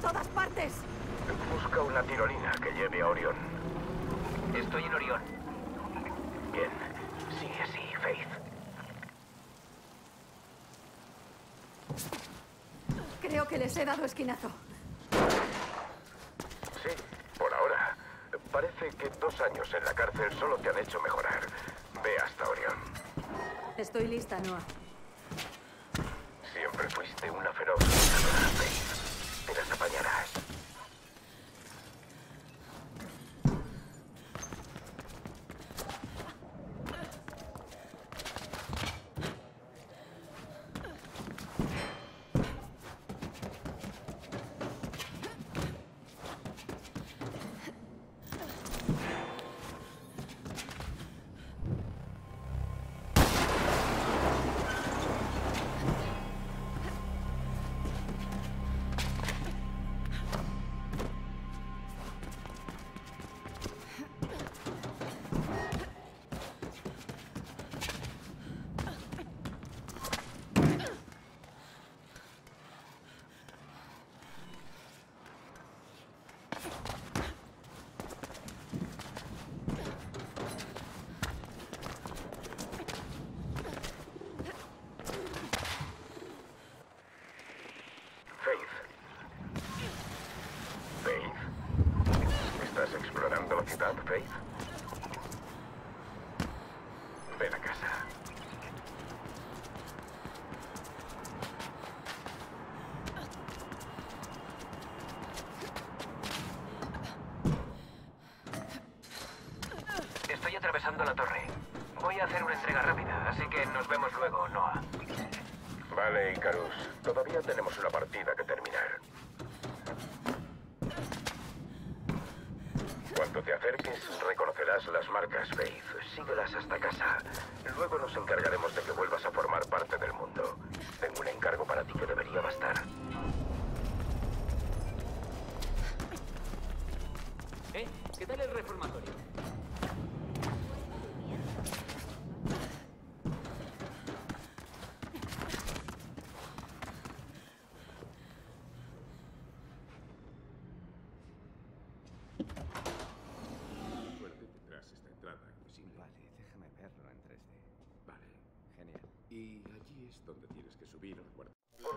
todas partes. Busca una tirolina que lleve a Orión. Estoy en Orión. Bien. Sigue así, Faith. Creo que les he dado esquinazo. Sí, por ahora. Parece que dos años en la cárcel solo te han hecho mejorar. Ve hasta Orión. Estoy lista, Noah.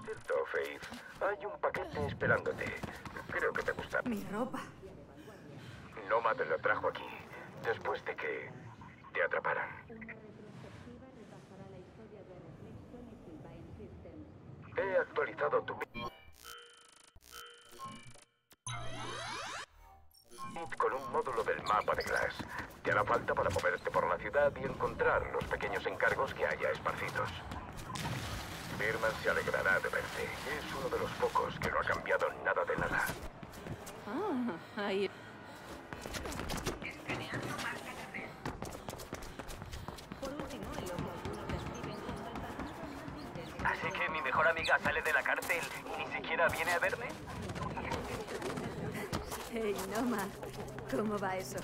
Cierto, Faith, hay un paquete esperándote. Creo que te gusta. Mi ropa. Noma te lo trajo aquí, después de que te atraparan. He actualizado tu con un módulo del mapa de Glass. Te hará falta para moverte por la ciudad y encontrar los pequeños encargos que haya esparcidos. Birman se alegrará de verte. Es uno de los pocos que no ha cambiado nada de nada. Ah, ahí. Así que mi mejor amiga sale de la cárcel y ni siquiera viene a verme. Hey, Noma. ¿Cómo va eso?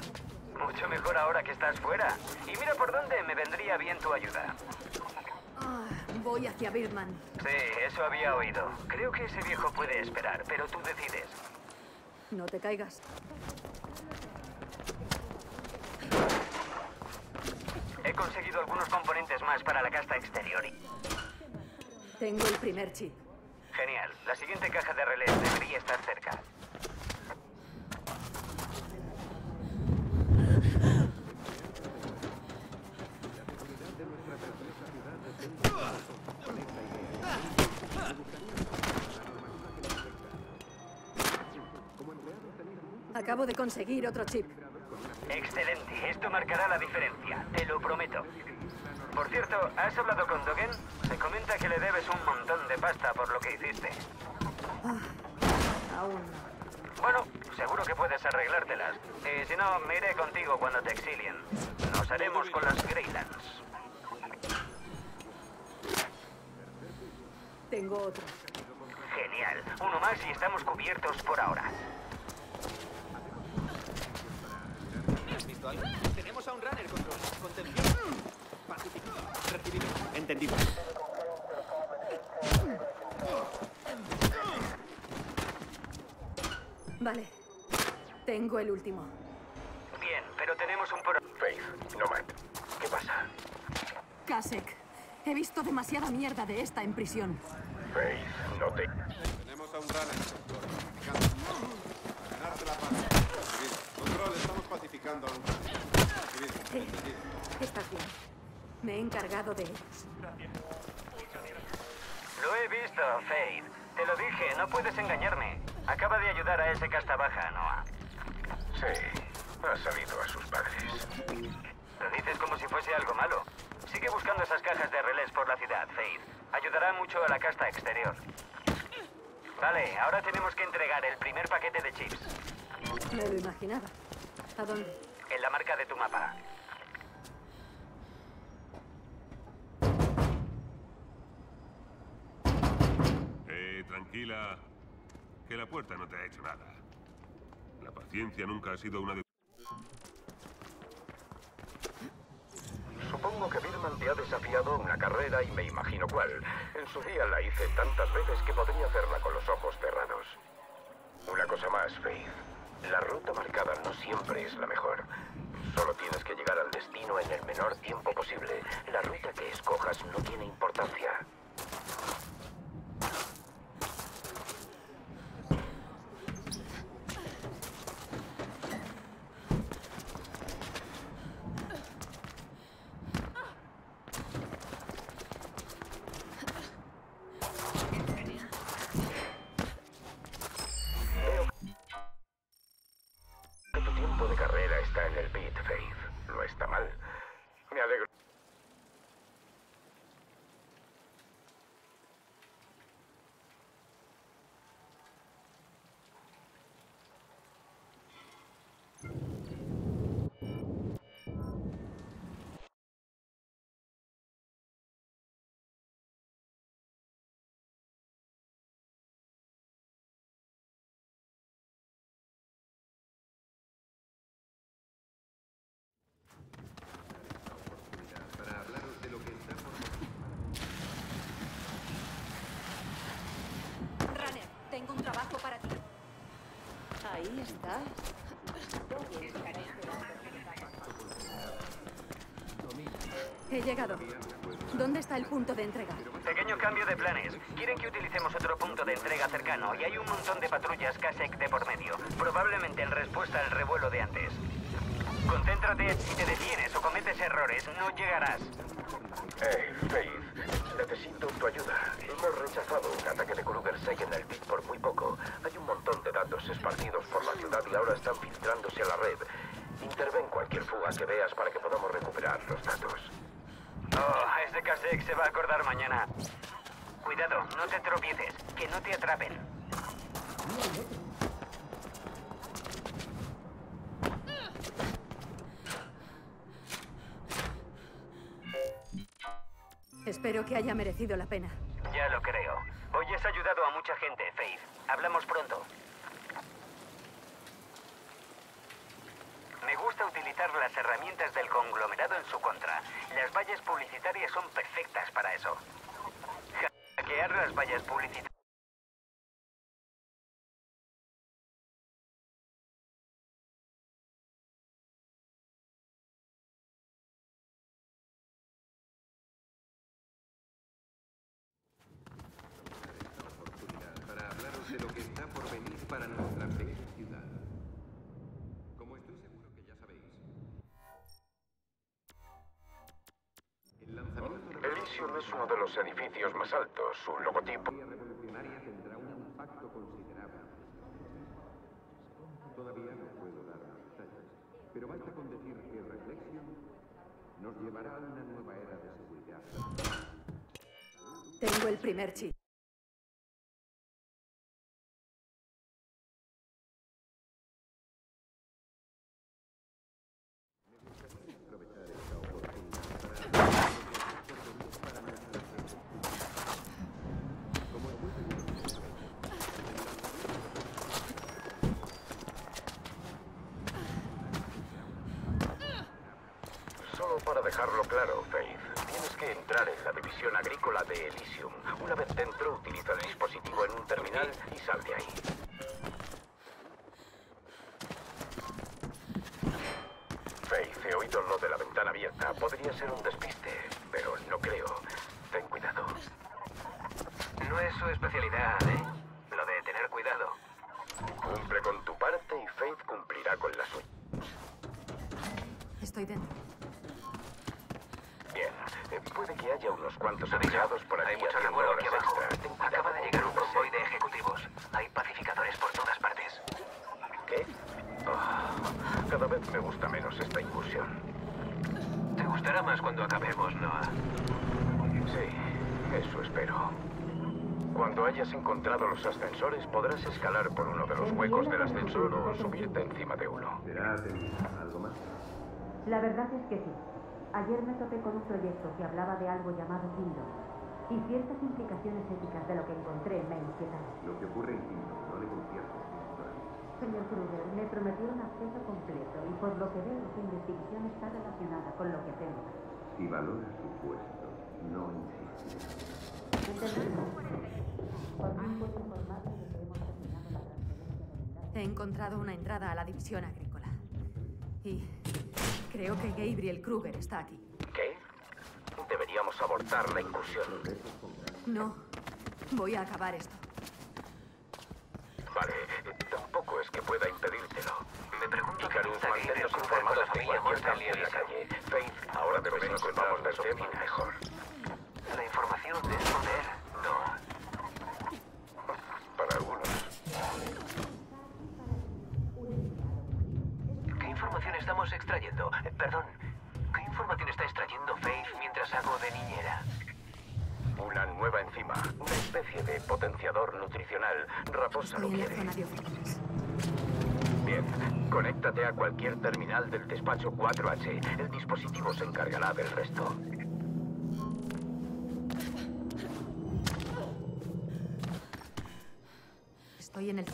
Mucho mejor ahora que estás fuera. Y mira por dónde me vendría bien tu ayuda. Voy hacia Birman. Sí, eso había oído. Creo que ese viejo puede esperar, pero tú decides. No te caigas. He conseguido algunos componentes más para la casta exterior. Tengo el primer chip. Genial. La siguiente caja de relés debería estar cerca. Acabo de conseguir otro chip. Excelente. Esto marcará la diferencia. Te lo prometo. Por cierto, ¿has hablado con Dogen? Se comenta que le debes un montón de pasta por lo que hiciste. Aún no. Bueno, seguro que puedes arreglártelas. Y si no, me iré contigo cuando te exilien. Nos haremos con las Greylands. Tengo otro. Genial. Uno más y estamos cubiertos por ahora. ¿Has visto algo? Tenemos a un runner, control. Contención. Pacífico. Recibido. Entendido. Vale. Tengo el último. Bien, pero tenemos un pro... Faith, Nomad, ¿qué pasa? Kasek. He visto demasiada mierda de esta en prisión. Faith, no te... Tenemos a un. Pacificando. A ganarte la paz. Recibido. Control, estamos pacificando a un runner. Recibido. Entendido. estás bien. Me he encargado de ellos. Lo he visto, Faith. Te lo dije, no puedes engañarme. Acaba de ayudar a ese casta baja, Noah. Sí, ha salido a sus padres. Lo dices como si fuese algo malo. Sigue buscando esas cajas de relés por la ciudad, Faith. Ayudará mucho a la casta exterior. Vale, ahora tenemos que entregar el primer paquete de chips. Me lo imaginaba. ¿A dónde? En la marca de tu mapa. Eh, tranquila. Que la puerta no te ha hecho nada. La paciencia nunca ha sido una de... Supongo que Birman te ha desafiado una carrera y me imagino cuál. En su día la hice tantas veces que podría hacerla con los ojos cerrados. Una cosa más, Faith. La ruta marcada no siempre es la mejor. Solo tienes que llegar al destino en el menor tiempo posible. La ruta que escojas no tiene importancia. Ahí está. He llegado. ¿Dónde está el punto de entrega? Pequeño cambio de planes. Quieren que utilicemos otro punto de entrega cercano y hay un montón de patrullas Kasek de por medio. Probablemente en respuesta al revuelo de antes. Concéntrate, si te detienes o cometes errores, no llegarás. Eh, Faith, necesito tu ayuda. Hemos rechazado un ataque de Kruger-6 en el pit por muy poco. Hay un montón de datos esparcidos por la ciudad y ahora están filtrándose a la red. Interven cualquier fuga que veas para que podamos recuperar los datos. Oh, ese Kasek se va a acordar mañana. Cuidado, no te tropieces, que no te atrapen. Espero que haya merecido la pena. Ya lo creo. Hoy has ayudado a mucha gente, Faith. Hablamos pronto. Me gusta utilizar las herramientas del conglomerado en su contra. Las vallas publicitarias son perfectas para eso. Hackear las vallas publicitarias. Su logotipo la revolucionaria tendrá un impacto considerable. Todavía no puedo dar más detalles, pero basta con decir que Reflexion nos llevará a una nueva era de seguridad. Tengo el primer chip. Solo para dejarlo claro, Faith, tienes que entrar en la división agrícola de Elysium. Una vez dentro, utiliza el dispositivo en un terminal y sal de ahí. Faith, he oído lo de la ventana abierta. Podría ser un despiste, pero no creo. Ten cuidado. No es su especialidad, ¿eh? Lo de tener cuidado. Cumple con tu parte y Faith cumplirá con la suya. Estoy dentro. Bien, eh, puede que haya unos cuantos aliados por aquí Hay mucho revuelo aquí abajo. extra. Acaba de llegar un convoy de ejecutivos. Hay pacificadores por todas partes. ¿Qué? Ah, cada vez me gusta menos esta incursión. Te gustará más cuando acabemos, Noah. Sí, eso espero. Cuando hayas encontrado los ascensores, podrás escalar por uno de los huecos del ascensor o subirte encima de uno. ¿Será algo más? La verdad es que sí. Ayer me topé con un proyecto que hablaba de algo llamado Kingdom. Y ciertas implicaciones éticas de lo que encontré me inquietaron. Lo que ocurre en Kingdom, no le confieso. Señor Kruger, me prometieron acceso completo y por lo que veo su investigación está relacionada con lo que tengo. Si valora su puesto, no insistiré. Entendido. Por mí puedo informarle de que hemos terminado la transferencia de unidades. He encontrado una entrada a la división agrícola. Y creo que Gabriel Kruger está aquí. ¿Qué? Deberíamos abortar la incursión. No. Voy a acabar esto. Vale, tampoco es que pueda impedírtelo. Me pregunto qué pinta Gabriel manténnos Kruger informados con la de familia cualquier muerta en cambio en la calle. Faith, ahora debes encontrar del tema mejor. La información es poder, Noah. Para algunos. ¿Qué información estamos extrayendo? Eh, perdón, ¿qué información está extrayendo Faith mientras hago de niñera? Una nueva enzima, una especie de potenciador nutricional. Raposa lo quiere. Bien, conéctate a cualquier terminal del despacho 4H. El dispositivo se encargará del resto. Estoy en el...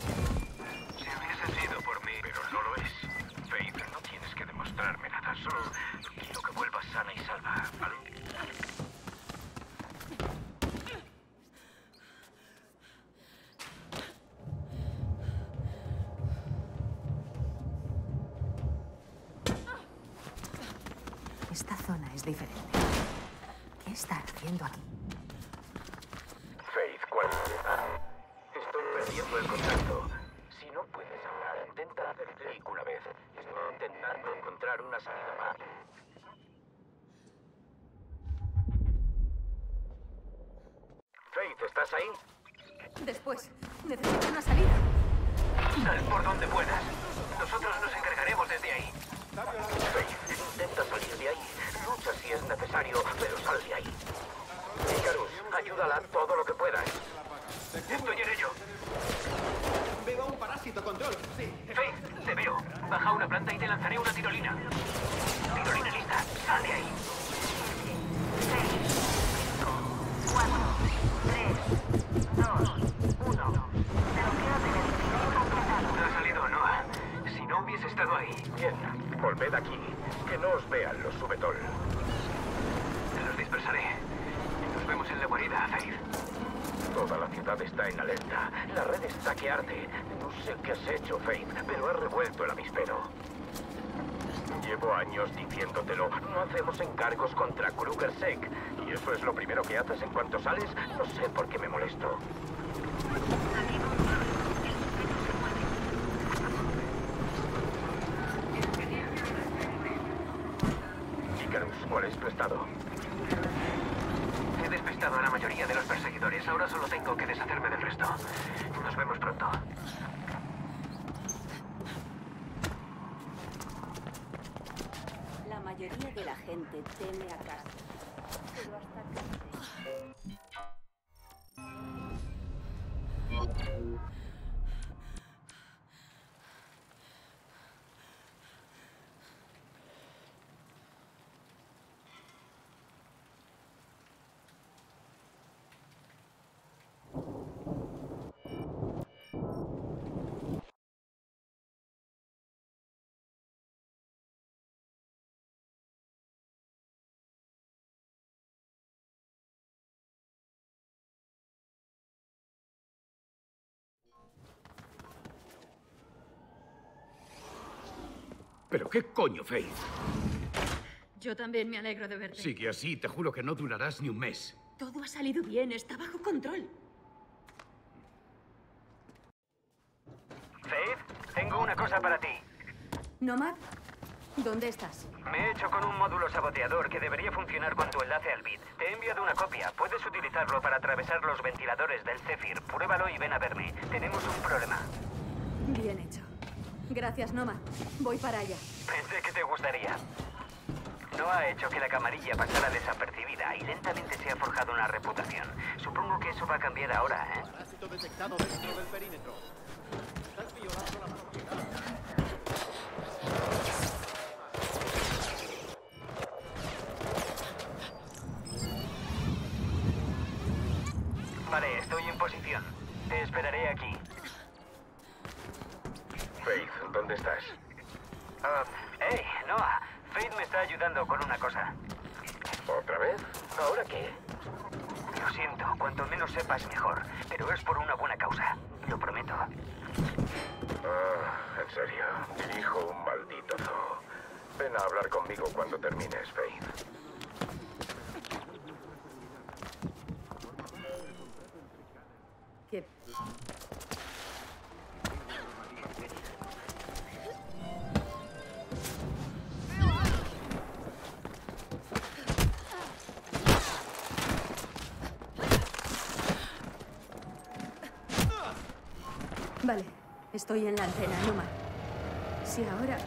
volved aquí. Que no os vean los subetol. los dispersaré. Nos vemos en la guarida, Faith. Toda la ciudad está en alerta. La red está que arde. No sé qué has hecho, Faith, pero has revuelto el avispero. Llevo años diciéndotelo. No hacemos encargos contra Kruger Sec. ¿Y eso es lo primero que haces en cuanto sales? No sé por qué me molesto. ¿Pero qué coño, Faith? Yo también me alegro de verte. Sigue así, te juro que no durarás ni un mes. Todo ha salido bien, está bajo control. Faith, tengo una cosa para ti. Nomad, ¿dónde estás? Me he hecho con un módulo saboteador que debería funcionar con tu enlace al bit. Te he enviado una copia. Puedes utilizarlo para atravesar los ventiladores del Zephyr. Pruébalo y ven a verme. Tenemos un problema. Bien hecho. Gracias, Nomad. Voy para allá. Pensé que te gustaría. No ha hecho que la camarilla pasara desapercibida y lentamente se ha forjado una reputación. Supongo que eso va a cambiar ahora, ¿eh? Parásito detectado dentro del perímetro. Estás violando la propiedad. Vale, estoy en posición. Te esperaré aquí. Faith, ¿dónde estás? Ah, hey, Noah. Faith me está ayudando con una cosa. ¿Otra vez? ¿Ahora qué? Lo siento, cuanto menos sepas mejor. Pero es por una buena causa. Lo prometo. Ah, en serio. Dirijo un maldito zoo. Ven a hablar conmigo cuando termines, Faith. Vale, estoy en la antena, Nomad. Si ahora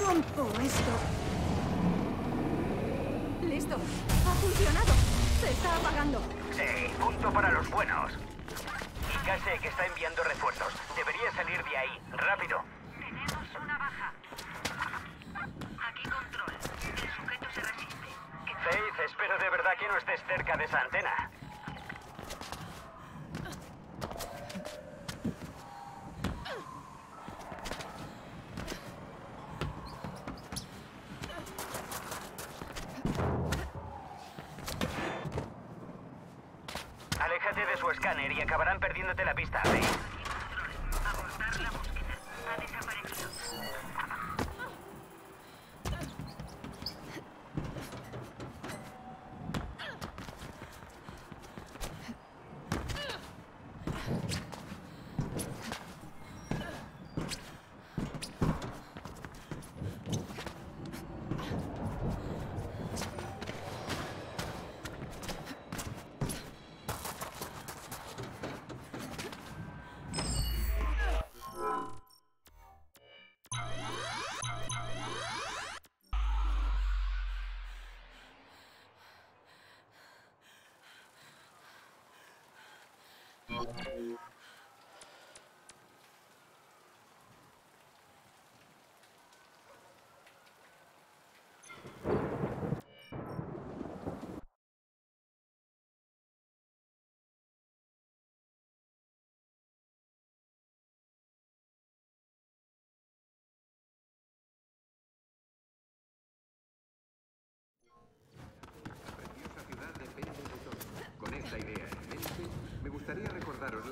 rompo esto... Listo, ha funcionado. Se está apagando. Sí, punto para los buenos. Y casi que está enviando refuerzos.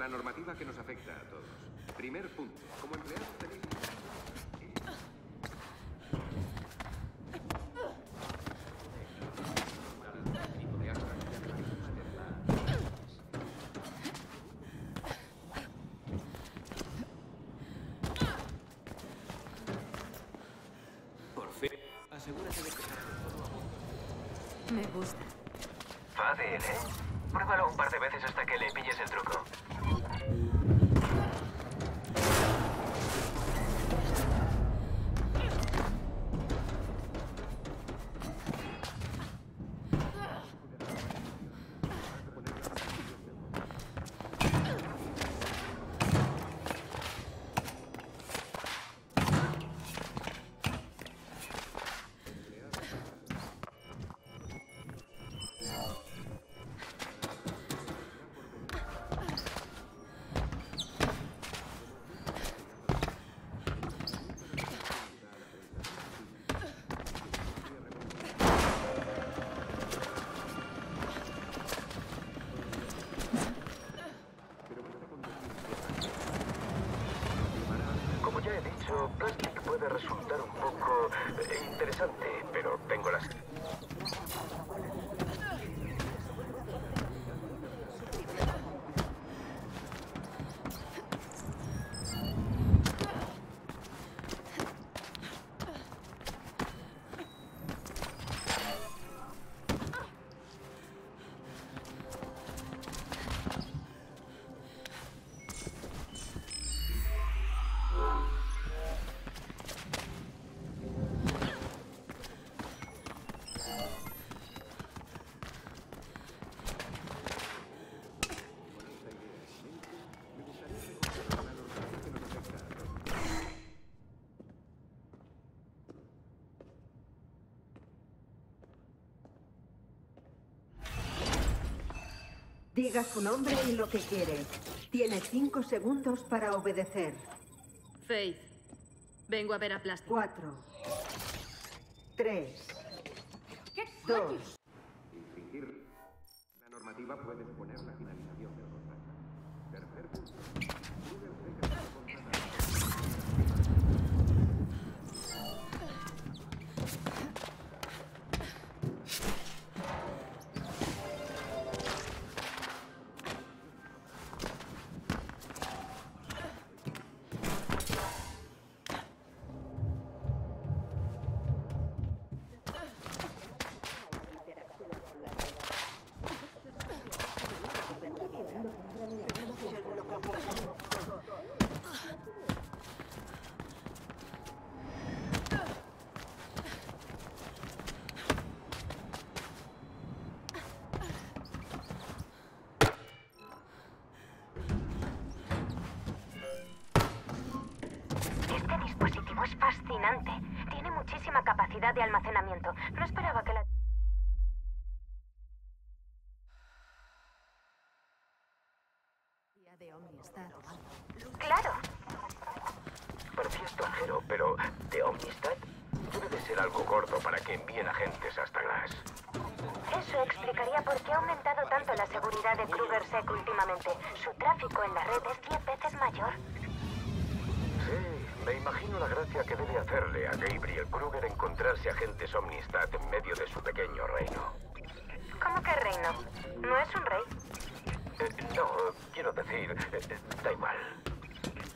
La normativa que nos afecta a todos. Primer punto. Como empleados tenéis... Por fin. Asegúrate de que... Me gusta. Fácil, ¿eh? Pruébalo un par de veces hasta Diga su nombre y lo que quiere. Tiene cinco segundos para obedecer. Faith, vengo a ver a Plastic. Cuatro. Tres. Dos. Claro. Parecía extranjero, pero de Omnistad debe de ser algo gordo para que envíen agentes hasta Glass. Eso explicaría por qué ha aumentado tanto la seguridad de Kruger Sec últimamente. Su tráfico en la red es 10 veces mayor. Sí, me imagino la gracia que debe hacerle a Gabriel Kruger encontrarse agentes Omnistad en medio de su pequeño reino. ¿Cómo que reino? ¿No es un rey? Eh, no, quiero decir, eh, da igual.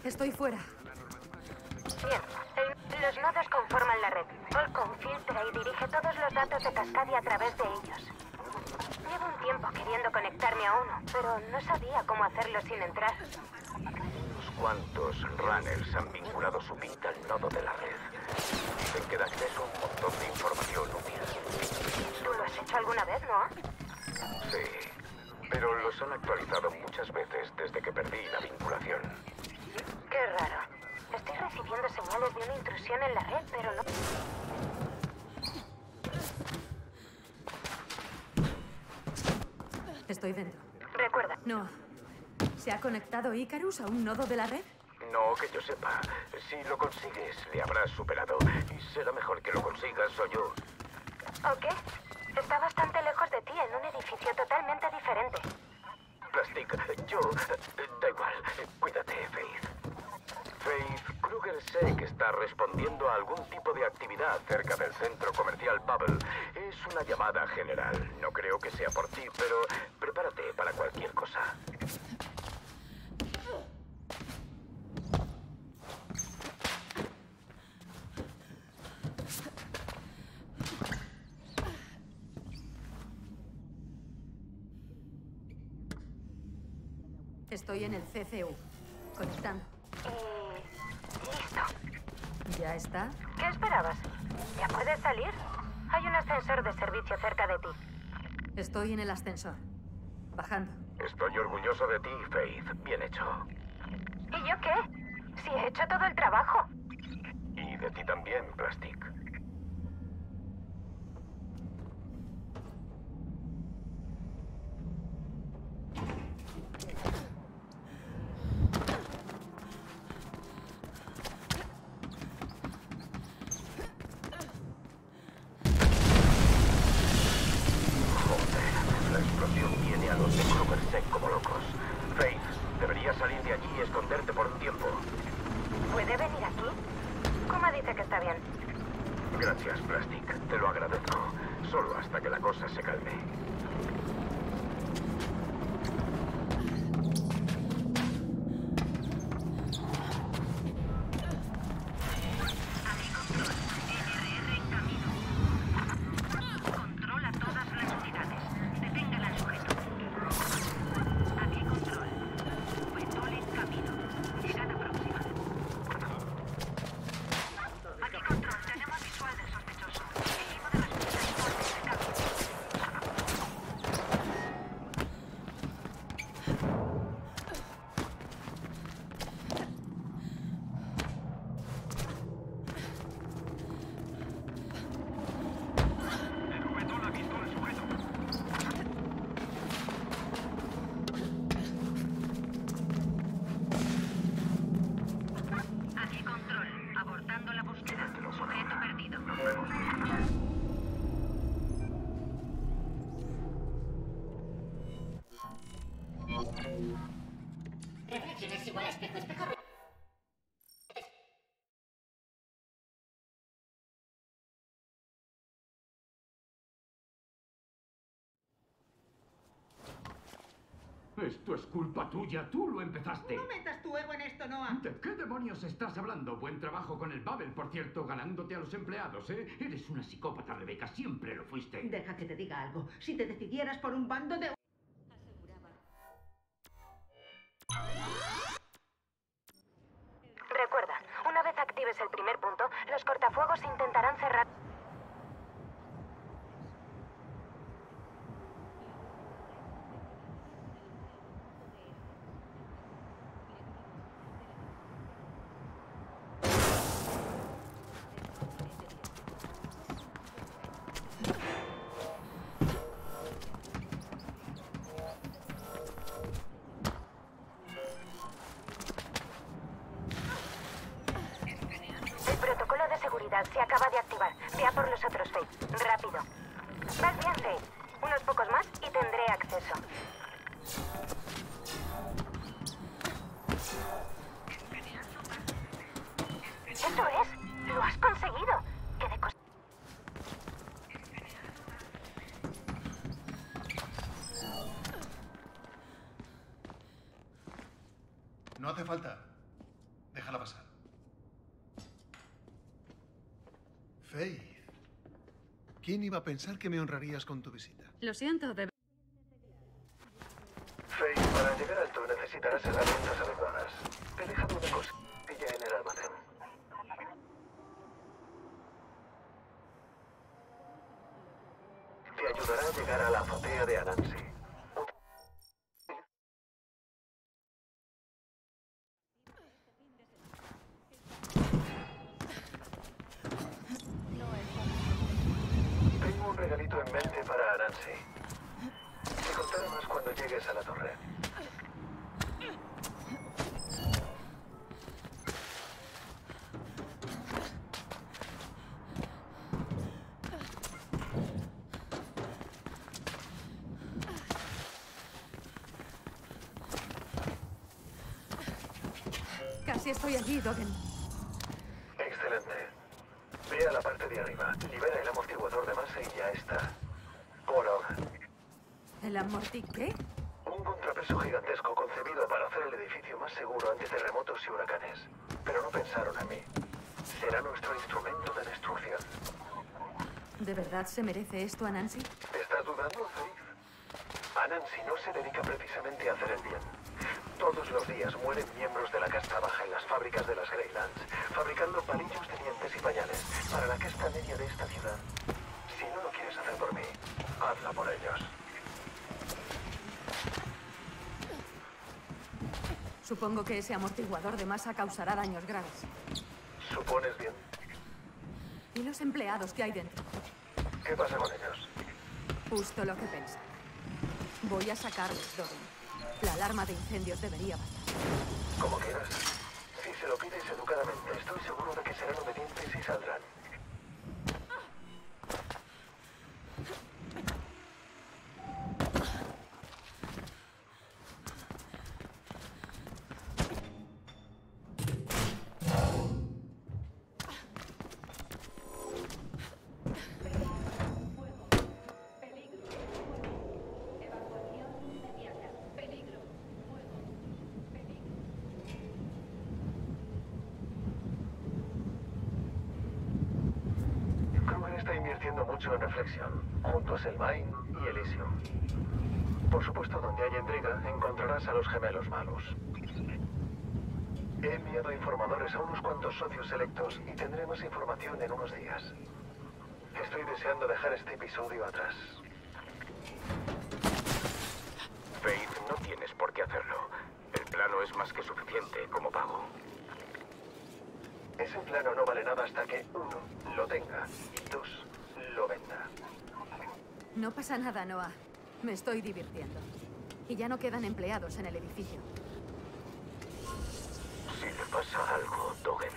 Estoy fuera. Bien, el- los nodos conforman la red. Volcom filtra y dirige todos los datos de Cascadia a través de ellos. Llevo un tiempo queriendo conectarme a uno, pero no sabía cómo hacerlo sin entrar. Unos cuantos runners han vinculado su pinta al nodo de la red. Dicen que da acceso a un montón de información útil. ¿Tú lo has hecho alguna vez, no? Pero los han actualizado muchas veces desde que perdí la vinculación. Qué raro. Estoy recibiendo señales de una intrusión en la red, pero no... Estoy dentro. Recuerda. No. ¿Se ha conectado Icarus a un nodo de la red? No que yo sepa. Si lo consigues, le habrás superado. Y será mejor que lo consigas o yo. ¿O qué? Está bastante lejos en un edificio totalmente diferente. Plastic, yo... Da igual. Cuídate, Faith. Faith, Kruger sé que está respondiendo a algún tipo de actividad cerca del centro comercial Bubble. Es una llamada general. No creo que sea por ti, pero prepárate para cualquier cosa. Estoy en el CCU. Conectando. listo. ¿Ya está? ¿Qué esperabas? ¿Ya puedes salir? Hay un ascensor de servicio cerca de ti. Estoy en el ascensor. Bajando. Estoy orgulloso de ti, Faith. Bien hecho. ¿Y yo qué? Si he hecho todo el trabajo. Y de ti también, Plastic. Esto es culpa tuya, tú lo empezaste. No metas tu ego en esto, Noah. ¿De qué demonios estás hablando? Buen trabajo con el Babel, por cierto, ganándote a los empleados, ¿eh? Eres una psicópata, Rebeca, siempre lo fuiste. Deja que te diga algo. Si te decidieras por un bando de... ¿Quién iba a pensar que me honrarías con tu visita? Lo siento, de... estoy allí, Dogen. Excelente. Ve a la parte de arriba, libera el amortiguador de masa y ya está. Por ahora. ¿El amorti qué? Un contrapeso gigantesco concebido para hacer el edificio más seguro ante terremotos y huracanes. Pero no pensaron en mí. Será nuestro instrumento de destrucción. ¿De verdad se merece esto a Nancy? ¿Estás dudando, Faith? Anansi no se dedica precisamente a hacer el bien. Todos los días mueren miembros de la casta baja fábricas de las Greylands, fabricando palillos de dientes y pañales para la casta media de esta ciudad. Si no lo quieres hacer por mí, hazla por ellos. Supongo que ese amortiguador de masa causará daños graves. ¿Supones bien? ¿Y los empleados que hay dentro? ¿Qué pasa con ellos? Justo lo que pensaba. Voy a sacarlos, Dogen. La alarma de incendios debería bastar. Como quieras. Mucho en reflexión, junto a Selmain y Elysium. Por supuesto, donde haya intriga, encontrarás a los gemelos malos. He enviado informadores a unos cuantos socios selectos y tendré más información en unos días. Estoy deseando dejar este episodio atrás. Faith, no tienes por qué hacerlo. El plano es más que suficiente como pago. Ese plano no vale nada hasta que, uno, lo tenga y dos, lo venda. No pasa nada, Noah. Me estoy divirtiendo. Y ya no quedan empleados en el edificio. Si le pasa algo, Dogen.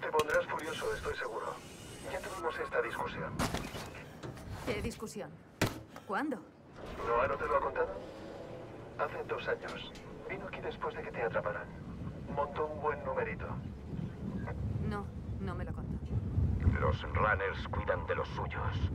Te pondrás furioso, estoy seguro. Ya tuvimos esta discusión. ¿Qué discusión? ¿Cuándo? ¿Noah no te lo ha contado? Hace dos años. Vino aquí después de que te atraparan. Montó un buen numerito. No, no me lo contó. Los runners cuidan de los suyos.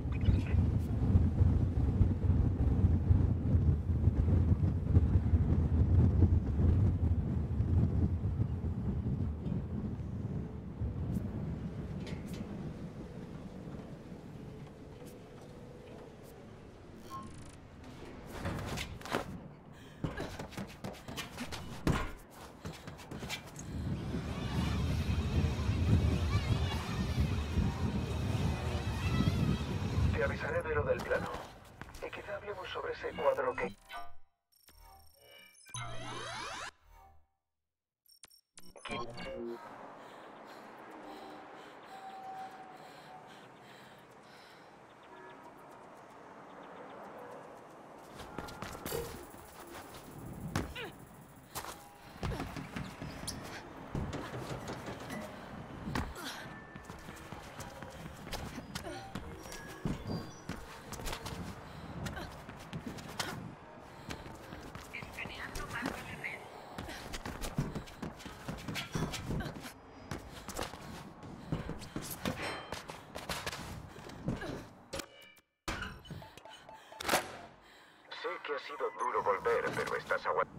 Duro volver, pero estás aguantando.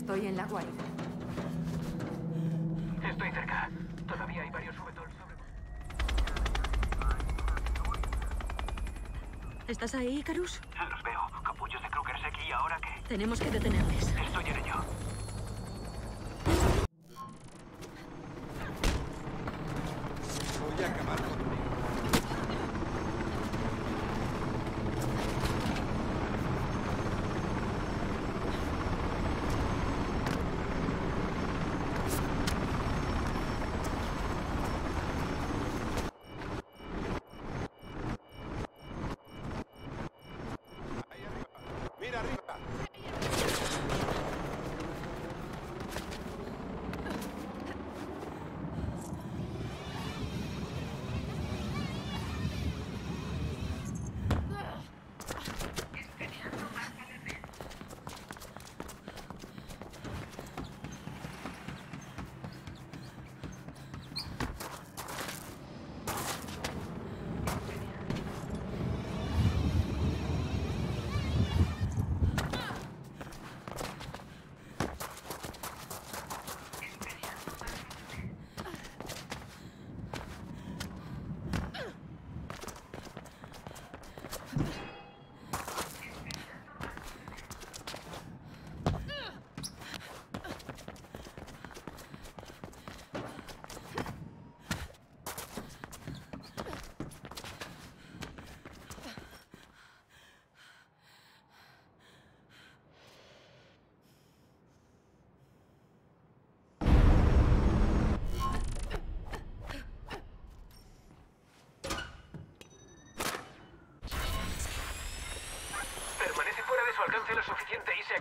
Estoy en la guarida. Estoy cerca. Todavía hay varios subetol sobre... ¿Estás ahí, Icarus? Los veo. Capullos de Kruger y ¿ahora qué? Tenemos que detenerles. Estoy en ello.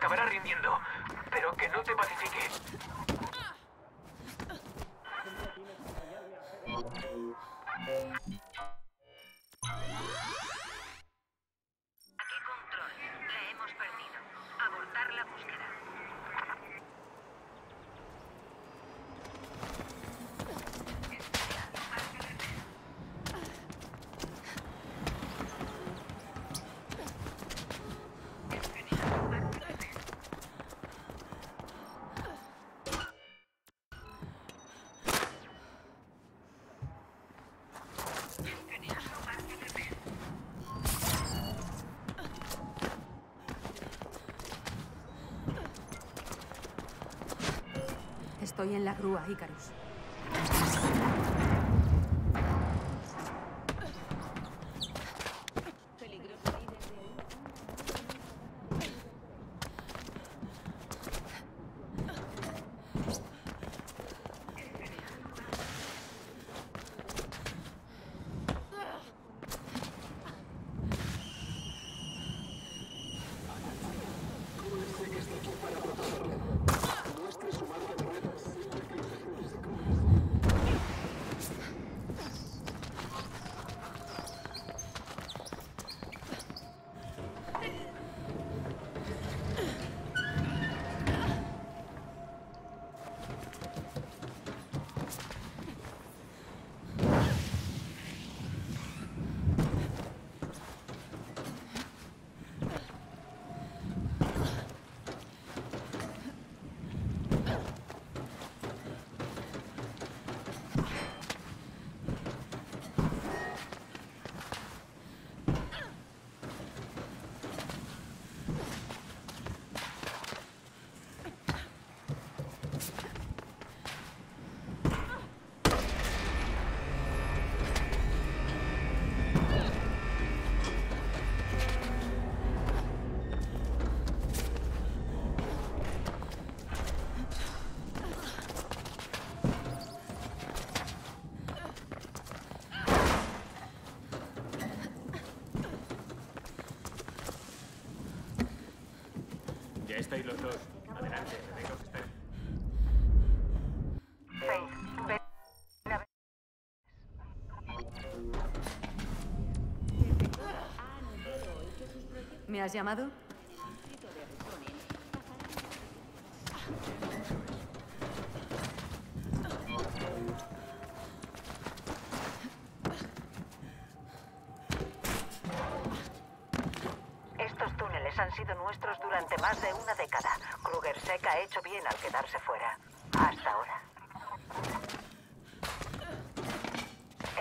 acabará rindiendo. Pero que no te pacifique. Estoy en la grúa, Icarus. Estáis los dos. Adelante, Rebeca os espera. Faith, ven a ver. ¿Me has llamado? Estos túneles han sido nuestros durante más de una Sek ha hecho bien al quedarse fuera. Hasta ahora.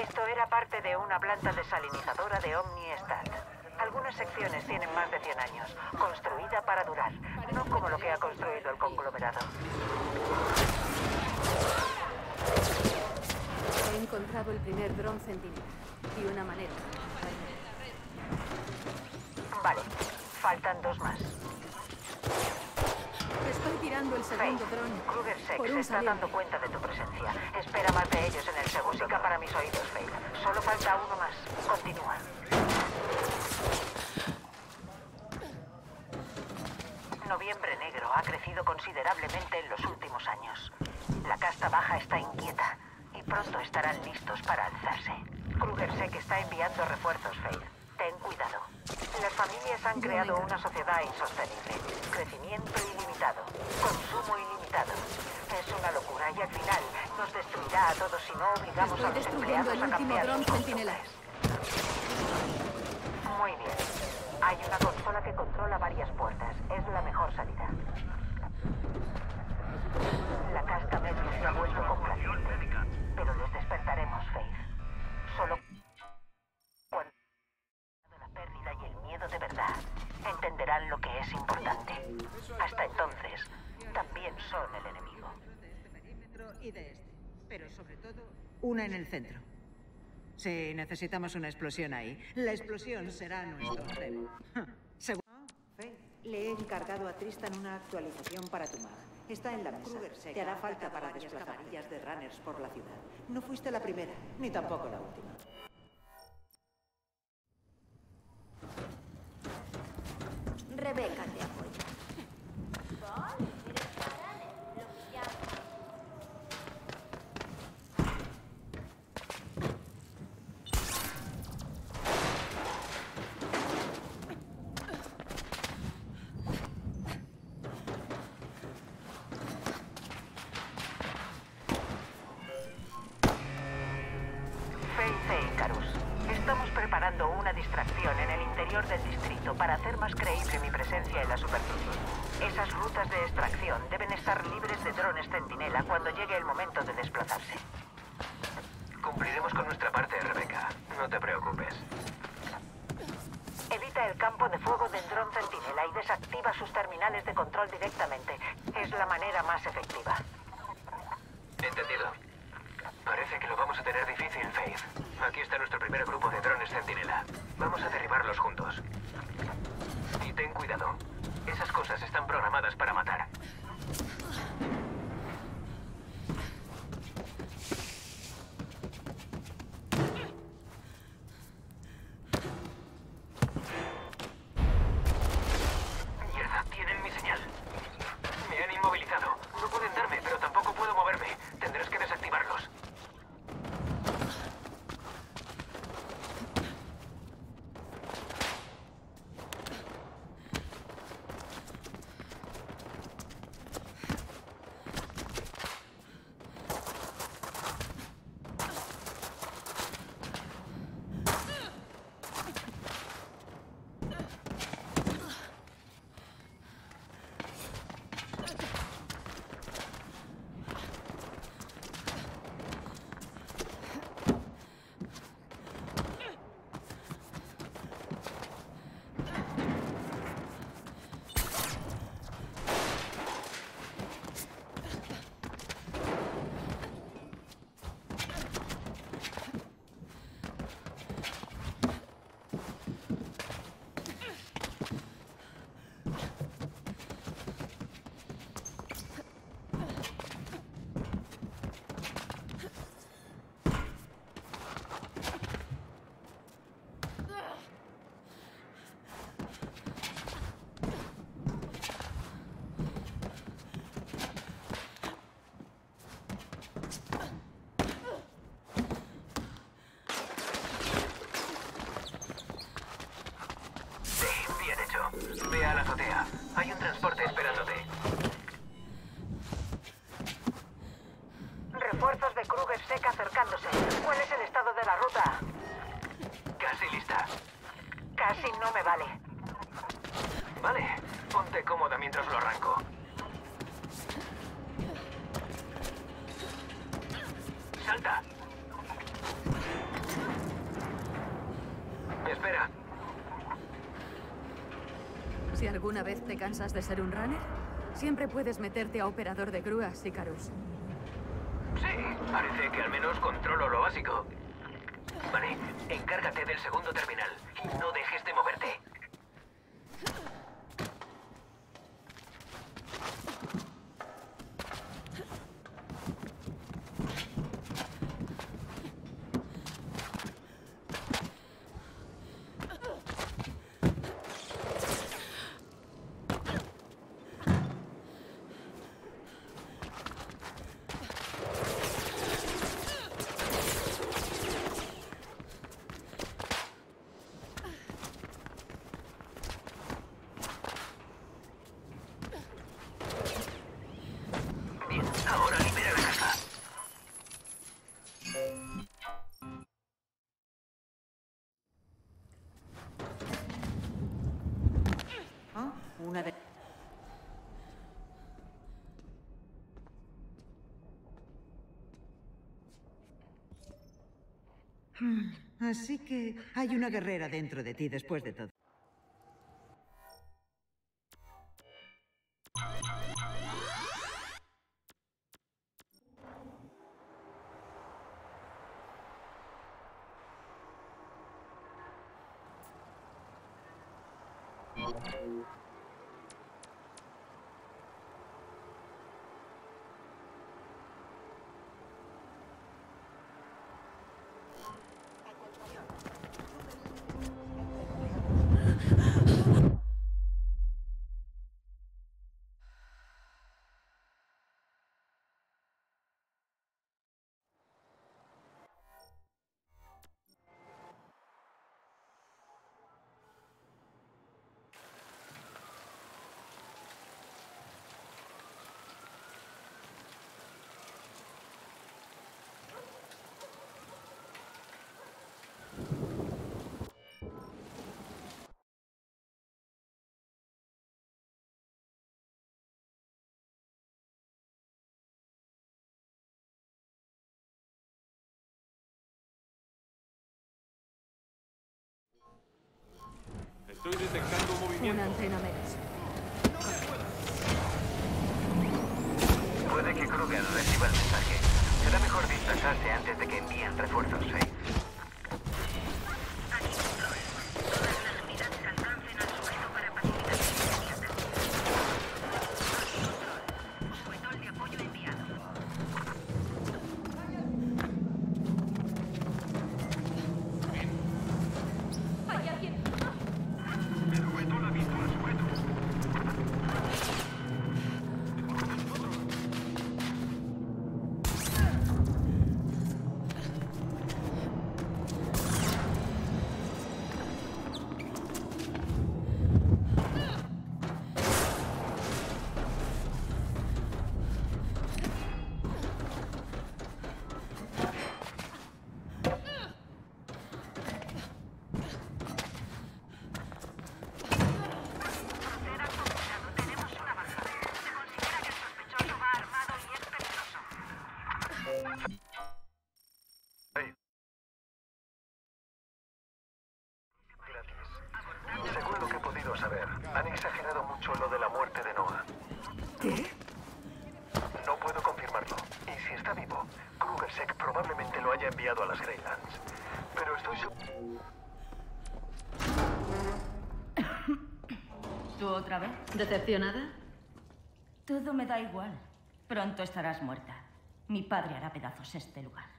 Esto era parte de una planta desalinizadora de Omniestat. Algunas secciones tienen más de 100 años, construida para durar, no como lo que ha construido el conglomerado. He encontrado el primer dron centinela y una manera. Vale, faltan dos más. Estoy tirando el segundo dron. Kruger Sek por se un está dando cuenta de tu presencia. Espera más de ellos en el segundo. Música para mis oídos, Faith. Solo falta uno más. Continúa. Noviembre Negro ha crecido considerablemente en los últimos años. La casta baja está inquieta y pronto estarán listos para alzarse. Kruger Sek está enviando refuerzos, Faith. Ten cuidado. Las familias han creado una sociedad insostenible. Crecimiento ilimitado. Consumo ilimitado. Es una locura y al final nos destruirá a todos si no obligamos a Estoy los destruyendo empleados el a último cambiar dron sus muy bien. Hay una consola que controla varias puertas. Es la mejor salida. Es importante. Hasta entonces, también son el enemigo. y de este. Pero sobre todo, una en el centro. Sí, necesitamos una explosión ahí. La explosión será nuestro remo. Seguro. Le he encargado a Tristan una actualización para tu mag. Está en la mesa. Te hará falta para desplazar de runners por la ciudad. No fuiste la primera, ni tampoco la última. Rebeca te apoya. ¿Cuál es el estado de la ruta? Casi lista. Casi no me vale. Vale, ponte cómoda mientras lo arranco. Salta. Espera. Si alguna vez te cansas de ser un runner, siempre puedes meterte a operador de grúas, Icarus. Sí, parece que al menos controlo lo básico. Vale, segundo terminal y no dejes de moverte. Bien, ahora libera la caja. Ah, Una de... Hmm, Así que hay una guerrera dentro de ti después de todo. Estoy detectando Una movimiento. antena menos. Puede que Kruger reciba el mensaje. Será mejor dispersarse antes de que envíen refuerzos, Faith. ¿Decepcionada? Todo me da igual. Pronto estarás muerta. Mi padre hará pedazos este lugar.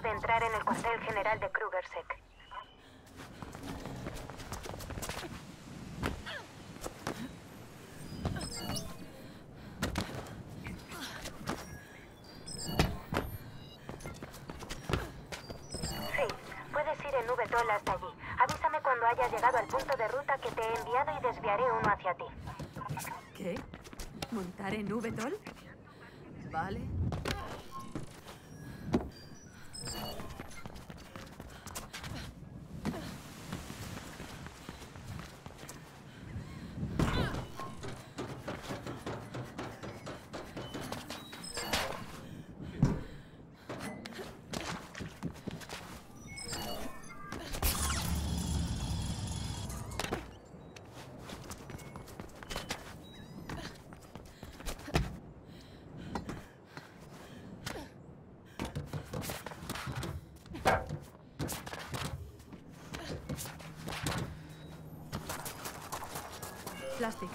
De entrar en el cuartel general de Krugersek. Faith, puedes ir en V-Toll hasta allí. Avísame cuando hayas llegado al punto de ruta que te he enviado y desviaré uno hacia ti. ¿Qué? ¿Montar en V-Toll? Vale. Plastic,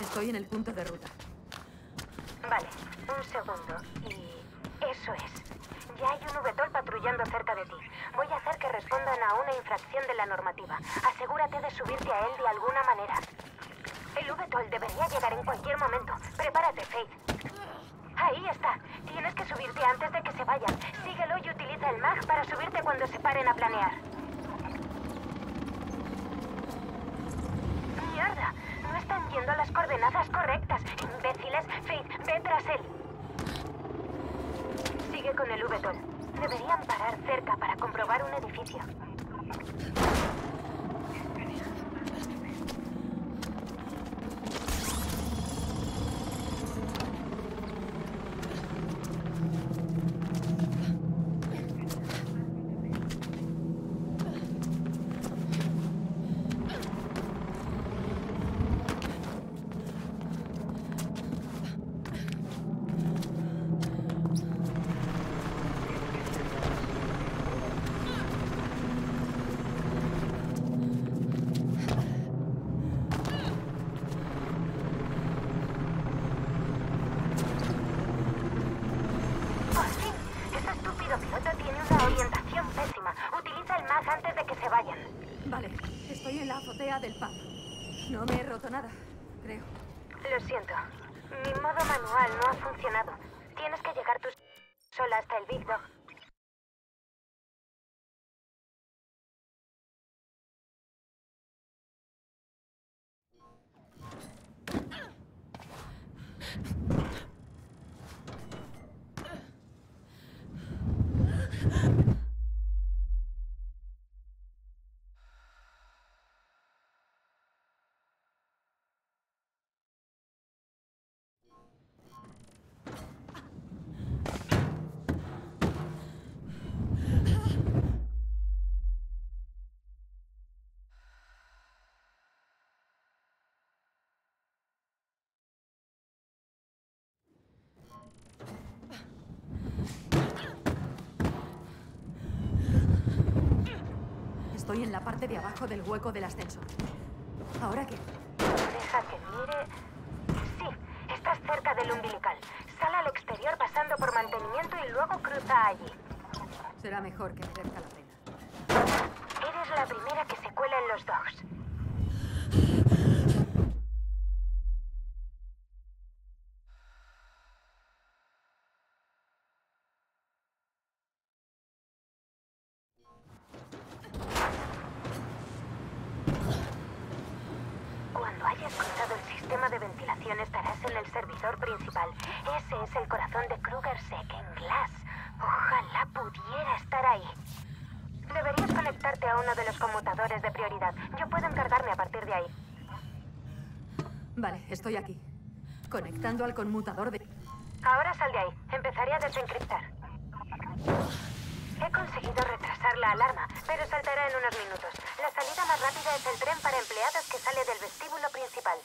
estoy en el punto de ruta. Vale, un segundo. Y eso es. Ya hay un VTOL patrullando cerca de ti. Voy a hacer que respondan a una infracción de la normativa. Asegúrate de subirte a él de alguna manera. El VTOL debería llegar en cualquier momento. Prepárate, Faith. Ahí está. Tienes que subirte antes de que se vayan. Síguelo y utiliza el MAG para subirte cuando se paren a planear. ¡Mierda! A las coordenadas correctas. Imbéciles. Faith, ve tras él. Sigue con el VTOL. Deberían parar cerca para comprobar un edificio. Por fin, ese estúpido piloto tiene una orientación pésima. Utiliza el MAG antes de que se vayan. Vale, estoy en la azotea del pub. No me he roto nada, creo. Lo siento. Mi modo manual no ha funcionado. Tienes que llegar tú sola hasta el Big Dog. Estoy en la parte de abajo del hueco del ascensor. ¿Ahora qué? Deja que mire. Sí, estás cerca del umbilical. Sal al exterior pasando por mantenimiento y luego cruza allí. Será mejor que merezca la pena. Eres la primera que se cuela en los dogs. Cuando hayas cruzado el sistema de ventilación estarás en el servidor principal. Ese es el corazón de Krugersek en Glass. Ojalá pudiera estar ahí. Deberías conectarte a uno de los conmutadores de prioridad. Yo puedo encargarme a partir de ahí. Vale, estoy aquí. Conectando al conmutador de... Ahora sal de ahí. Empezaré a desencriptar. He conseguido retrasar la alarma, pero saltará en unos minutos. La salida más rápida es el tren para empleados que sale del vestíbulo principal.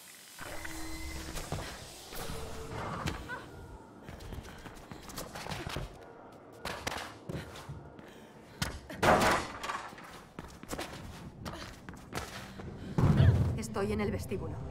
Estoy en el vestíbulo.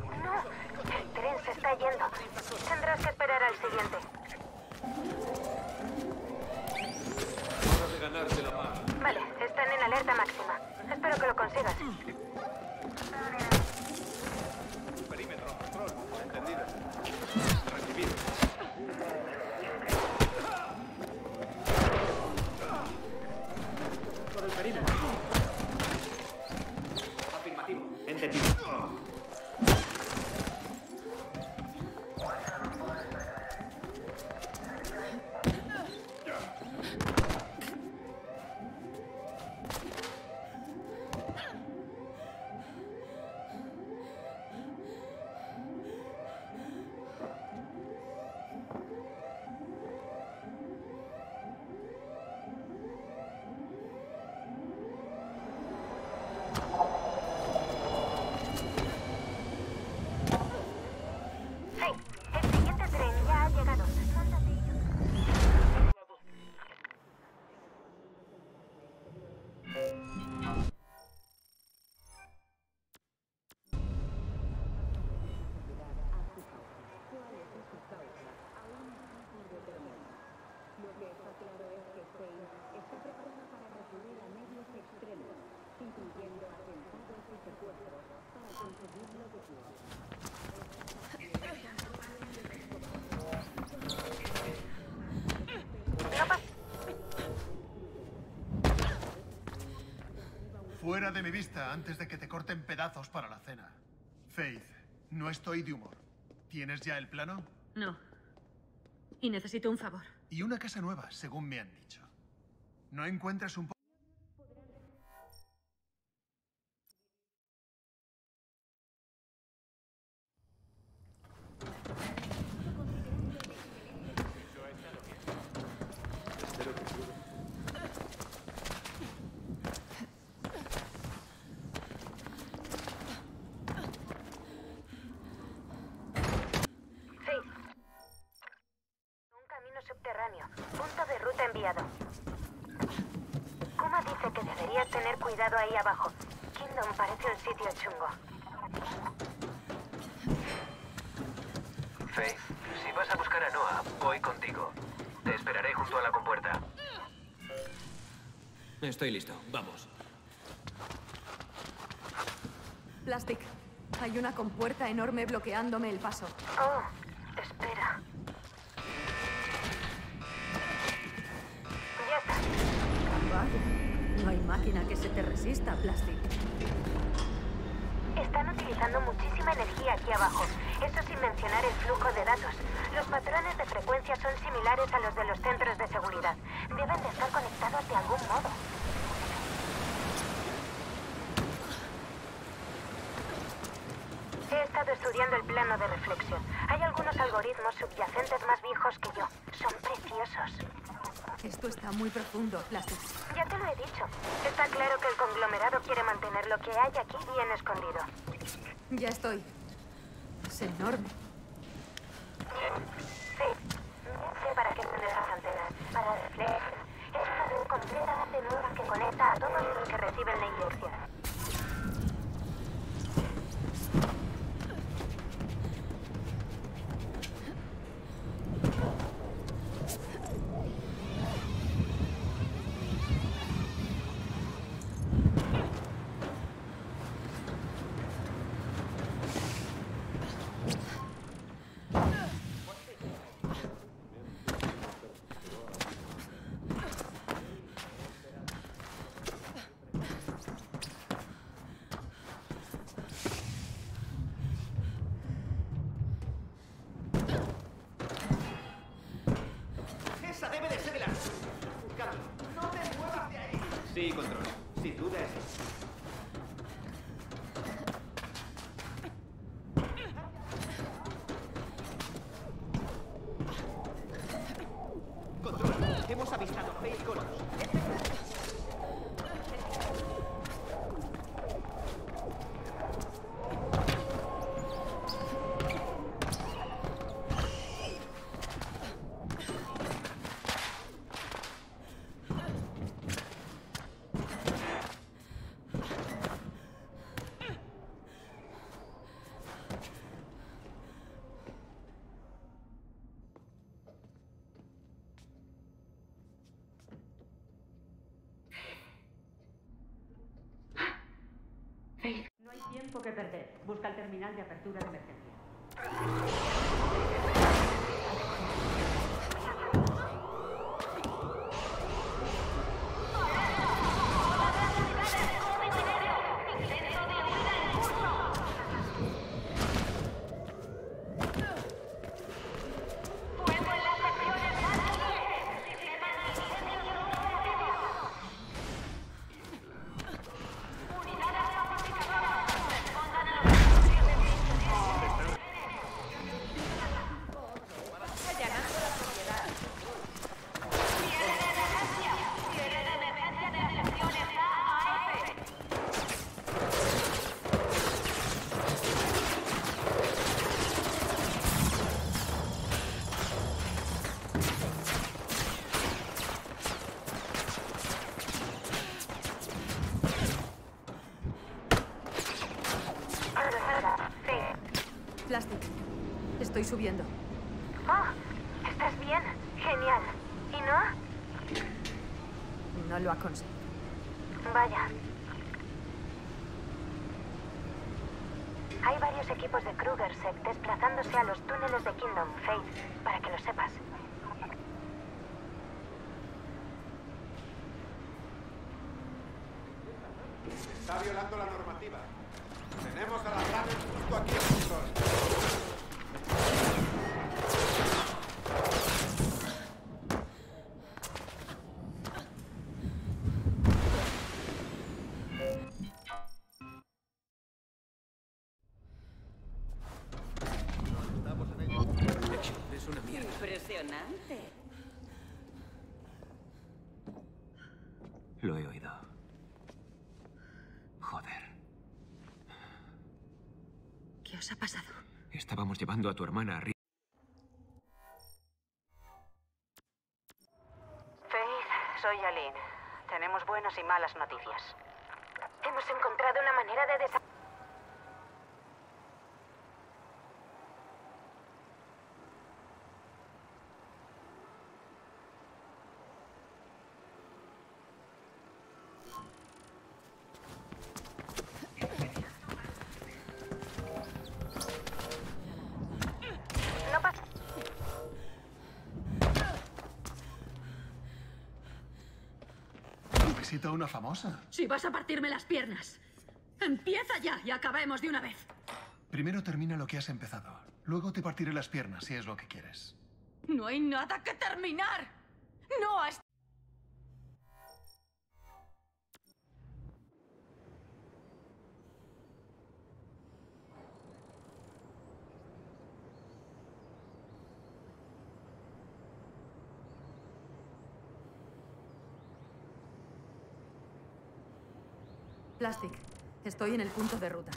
Fuera de mi vista antes de que te corten pedazos para la cena. Faith, no estoy de humor. ¿Tienes ya el plano? No. Y necesito un favor. Y una casa nueva, según me han dicho. ¿No encuentras un poco... Estoy listo. Vamos. Plastic, hay una compuerta enorme bloqueándome el paso. Oh, muy profundo, Plastic. Ya te lo he dicho. Está claro que el conglomerado quiere mantener lo que hay aquí bien escondido. Ya estoy. Es enorme. Sí. No sé para qué son esas antenas. Para reflejos. Es una red completamente nueva que conecta a todos los que reciben la inyección. Esa debe de ser la... Carlos, no te muevas de ahí. Sí, control. Tiempo que perder. Busca el terminal de apertura de emergencia. Estoy subiendo. Oh, ¿estás bien? Genial. ¿Y no? No lo ha conseguido. Vaya. Hay varios equipos de Krugersec desplazándose a los túneles de Kingdom Faith, para que lo sepas. Está violando la Impresionante. Lo he oído. Joder. ¿Qué os ha pasado? Estábamos llevando a tu hermana arriba. Una famosa. Si vas a partirme las piernas. Empieza ya y acabemos de una vez. Primero termina lo que has empezado. Luego te partiré las piernas si es lo que quieres. No hay nada que terminar. No has... Plastic, estoy en el punto de ruta.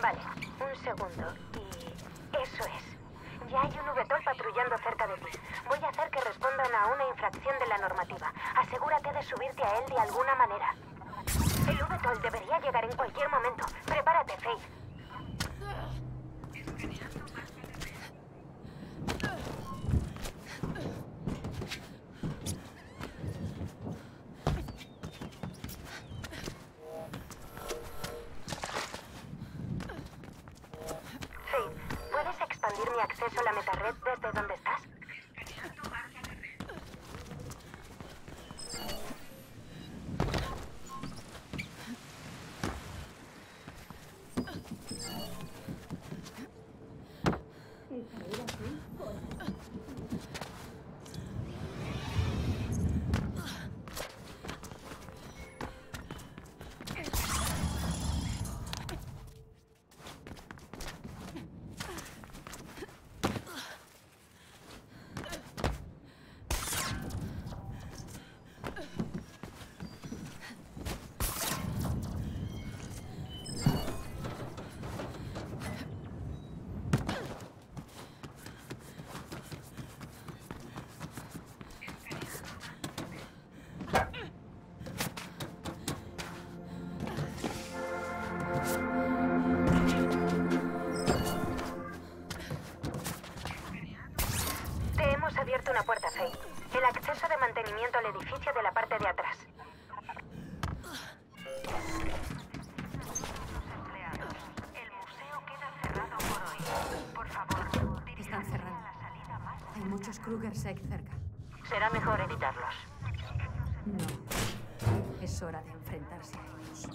Vale, un segundo. Y eso es. Ya hay un VTOL patrullando cerca de ti. Voy a hacer que respondan a una infracción de la normativa. Asegúrate de subirte a él de alguna manera. El VTOL debería llegar en cualquier momento. Prepárate, Faith. Faith, cerca. Será mejor evitarlos. No. Es hora de enfrentarse a ellos.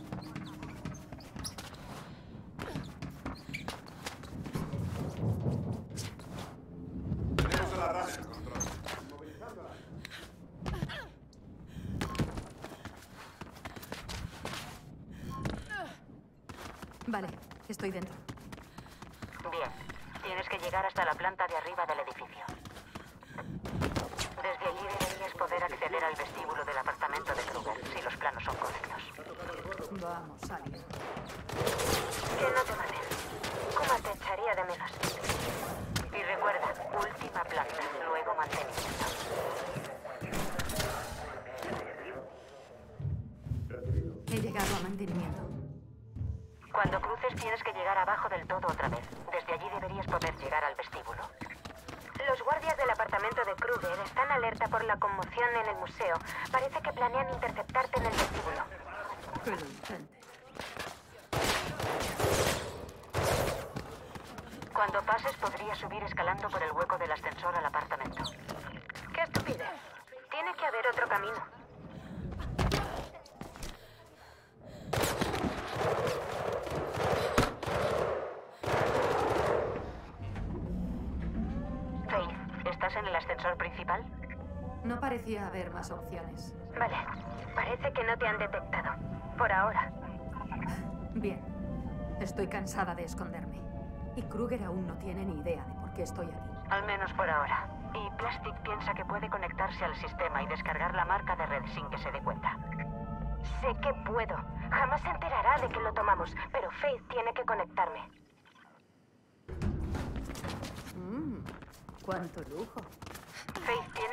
Tenemos a la runner en control. Movilizándola. Vale, estoy dentro. Bien. Tienes que llegar hasta la planta de arriba del edificio. Desde allí deberías poder acceder al vestíbulo del apartamento de Kruger, si los planos son correctos. Vamos, Alex. Que no te maten. ¿Cómo te echaría de menos? Parecía haber más opciones. Vale. Parece que no te han detectado. Por ahora. Bien. Estoy cansada de esconderme. Y Kruger aún no tiene ni idea de por qué estoy aquí. Al menos por ahora. Y Plastic piensa que puede conectarse al sistema y descargar la marca de red sin que se dé cuenta. Sé que puedo. Jamás se enterará de que lo tomamos, pero Faith tiene que conectarme. Mmm, cuánto lujo. Faith, tienes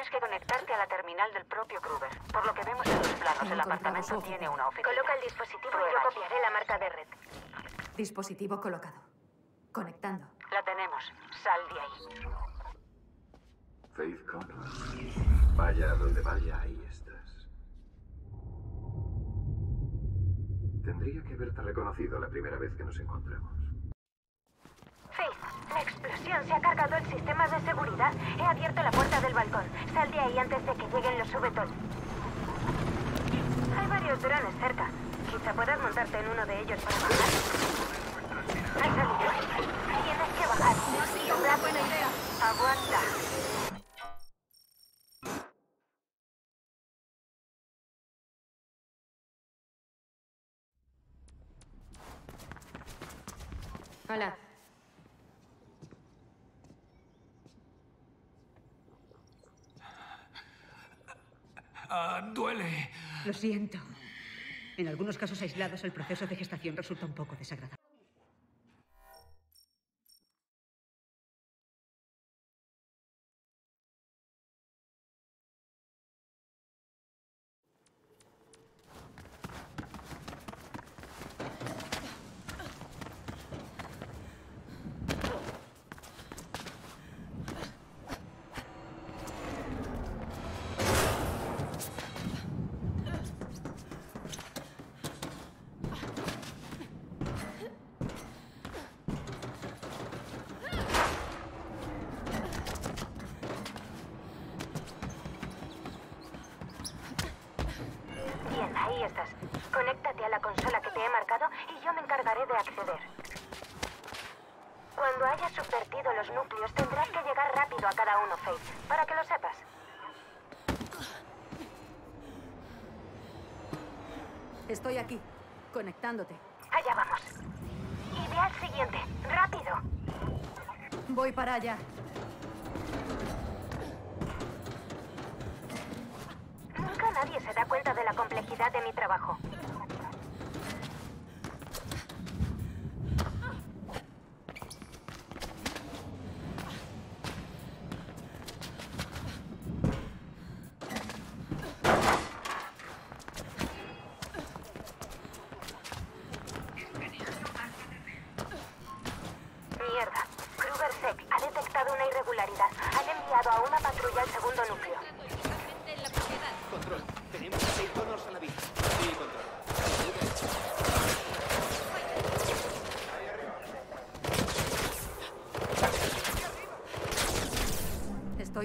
que conectarte a la terminal del propio Kruger. Por lo que vemos en los planos, el apartamento tiene una oficina. Coloca el dispositivo y yo copiaré la marca de red. Dispositivo colocado. Conectando. La tenemos. Sal de ahí. Faith Conrad. Vaya a donde vaya, ahí estás. Tendría que haberte reconocido la primera vez que nos encontramos. Faith, la explosión se ha cargado el sistema de seguridad. He abierto la puerta del balcón. Sal de ahí antes de que lleguen los subetol. Hay varios drones cerca. Quizá puedas montarte en uno de ellos para bajar. Has salido. Tienes que bajar. Una buena idea. Aguanta. Hola. Ah, duele. Lo siento. En algunos casos aislados el proceso de gestación resulta un poco desagradable.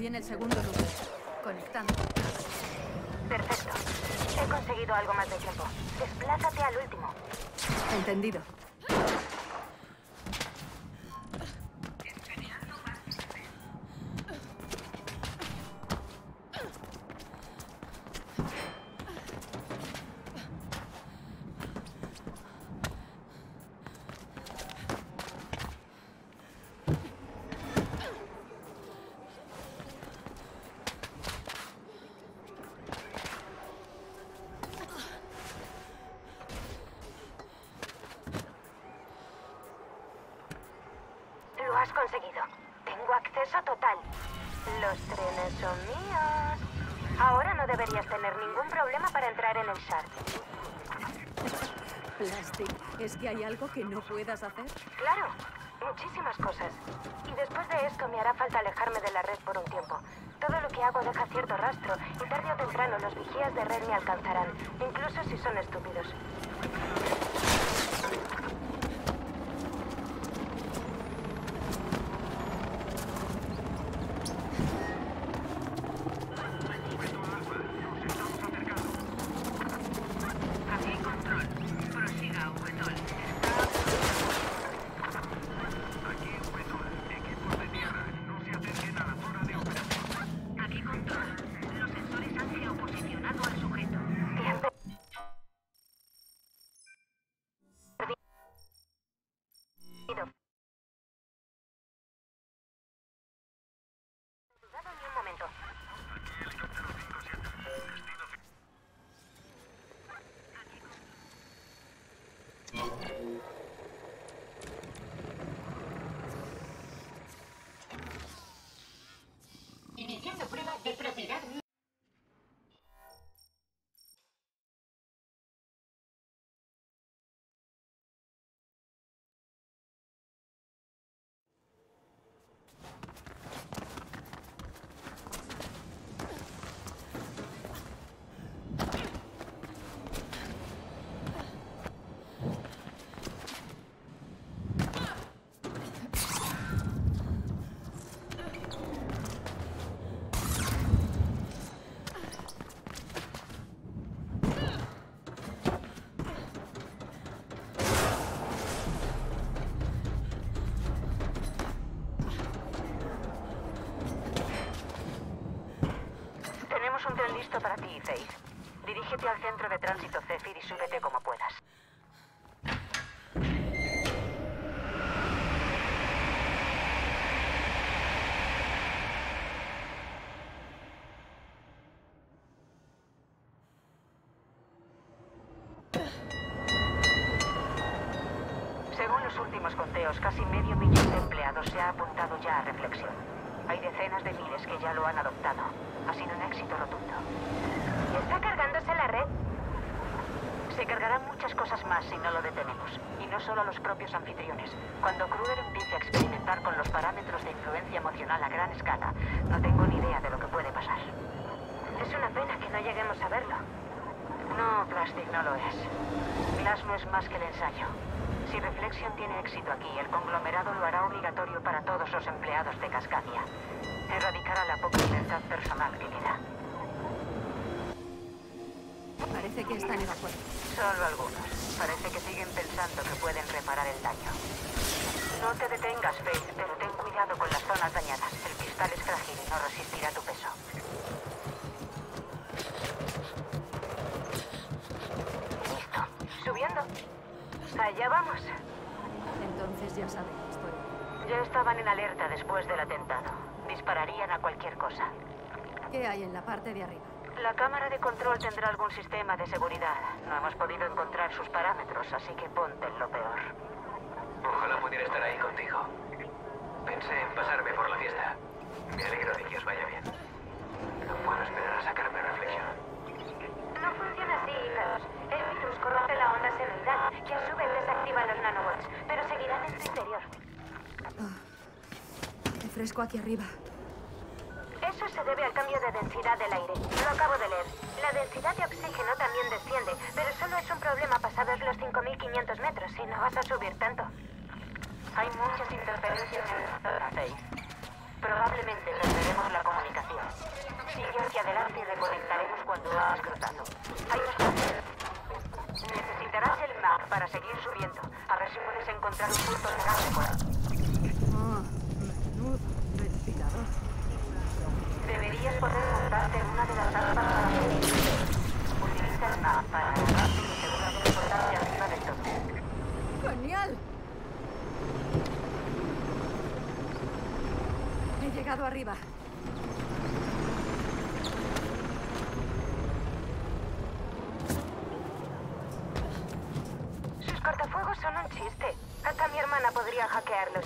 En el segundo núcleo. Conectando. Perfecto. He conseguido algo más de tiempo. Desplázate al último. Entendido. ¿Es que hay algo que no puedas hacer? Claro, muchísimas cosas. Y después de esto me hará falta alejarme de la red por un tiempo. Todo lo que hago deja cierto rastro y tarde o temprano los vigías de red me alcanzarán, incluso si son estúpidos. Iniciando prueba de propiedad. Dirígete al centro de tránsito Zephyr y súbete como puedas. Según los últimos conteos, casi medio millón de empleados se ha apuntado ya a reflexión. Hay decenas de miles que ya lo han adoptado. Ha sido un éxito rotundo. ¿Está cargándose la red? Se cargarán muchas cosas más si no lo detenemos. Y no solo a los propios anfitriones. Cuando Kruger empiece a experimentar con los parámetros de influencia emocional a gran escala, no tengo ni idea de lo que puede pasar. Es una pena que no lleguemos a verlo. No, Plastic no lo es. Glass no es más que el ensayo. Si Reflexion tiene éxito aquí, el conglomerado lo hará obligatorio para todos de Cascadia. Erradicará la poca libertad personal que queda. Parece que están evacuados. Solo algunos. Parece que siguen pensando que pueden reparar el daño. No te detengas, Faith, pero ten cuidado con las zonas dañadas. El cristal es frágil y no resistirá tu peso. Listo. Subiendo. Allá vamos. Entonces ya la historia. Ya estaban en alerta después del atentado. Dispararían a cualquier cosa. ¿Qué hay en la parte de arriba? La cámara de control tendrá algún sistema de seguridad. No hemos podido encontrar sus parámetros, así que ponte en lo peor. Ojalá pudiera estar ahí contigo. Pensé en pasarme por la fiesta. Me alegro de que os vaya bien. No puedo esperar a sacarme reflexión. No funciona así, hijos. El virus corrompe la onda cerebral, que a su vez desactiva los nanobots, pero seguirán en tu interior. Fresco aquí arriba. Eso se debe al cambio de densidad del aire. Lo acabo de leer. La densidad de oxígeno también desciende, pero solo es un problema pasados los 5.500 metros y no vas a subir tanto. Hay muchas interferencias en la zona 6. Probablemente perderemos la comunicación. Sigue hacia adelante y reconectaremos cuando hayas cruzado. Hay. Necesitarás el map para seguir subiendo. A ver si puedes encontrar un punto navegable por ahí. Oh, menudo ventilador. Deberías poder montarte en una de las aspas para subir. Utiliza el map para navegar y seguramente soltarte arriba del todo. ¡Genial! He arriba. Sus cortafuegos son un chiste. Hasta mi hermana podría hackearlos.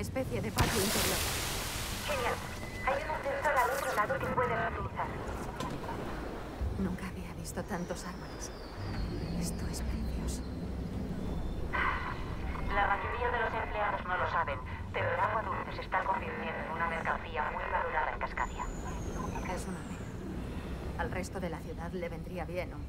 Una especie de patio interior. Genial. Hay un ascensor al otro lado que puedes utilizar. Nunca había visto tantos árboles. Esto es precioso. La mayoría de los empleados no lo saben, pero el agua dulce se está convirtiendo en una mercancía muy valorada en Cascadia. Es una pena. Al resto de la ciudad le vendría bien un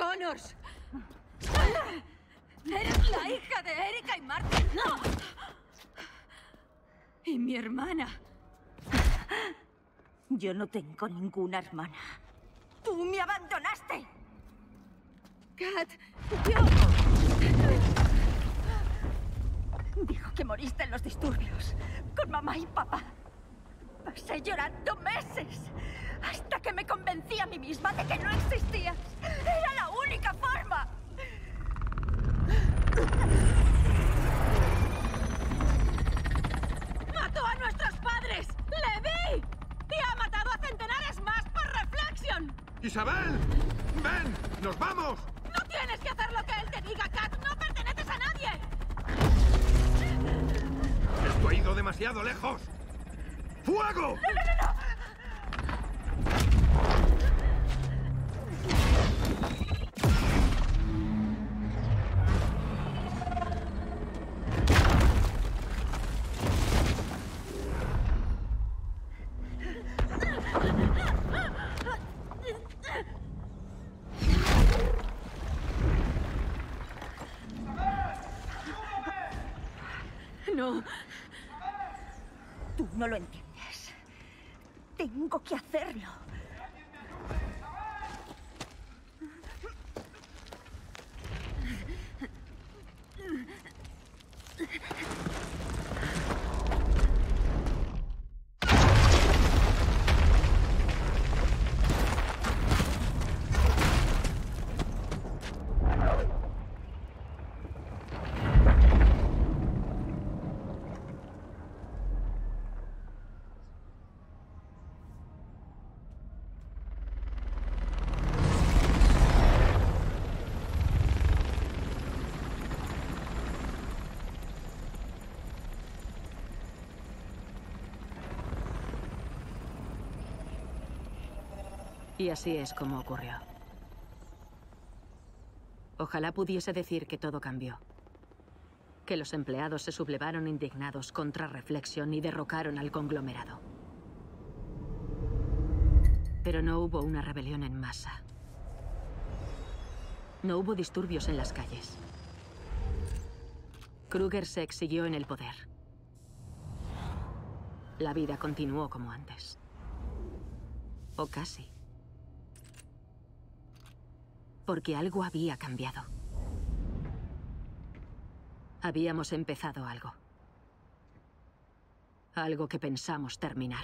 Connors. Eres la hija de Erika y Martin. Y mi hermana. Yo no tengo ninguna hermana. ¡Tú me abandonaste! Kat, yo... Dijo que moriste en los disturbios, con mamá y papá. Pasé llorando meses, hasta que me convencí a mí misma de que no existías. Era la única forma. ¡Mató a nuestros padres! ¡Le vi! ¡Y ha matado a centenares más por Reflection! ¡Isabel! ¡Ven! ¡Nos vamos! ¡No tienes que hacer lo que él te diga, Kat! ¡No perteneces a nadie! Esto ha ido demasiado lejos. ¡Fuego! ¡No, no, no, no! Y así es como ocurrió. Ojalá pudiese decir que todo cambió. Que los empleados se sublevaron indignados contra Reflexion y derrocaron al conglomerado. Pero no hubo una rebelión en masa. No hubo disturbios en las calles. Krugersek siguió en el poder. La vida continuó como antes. O casi. Porque algo había cambiado. Habíamos empezado algo. Algo que pensamos terminar.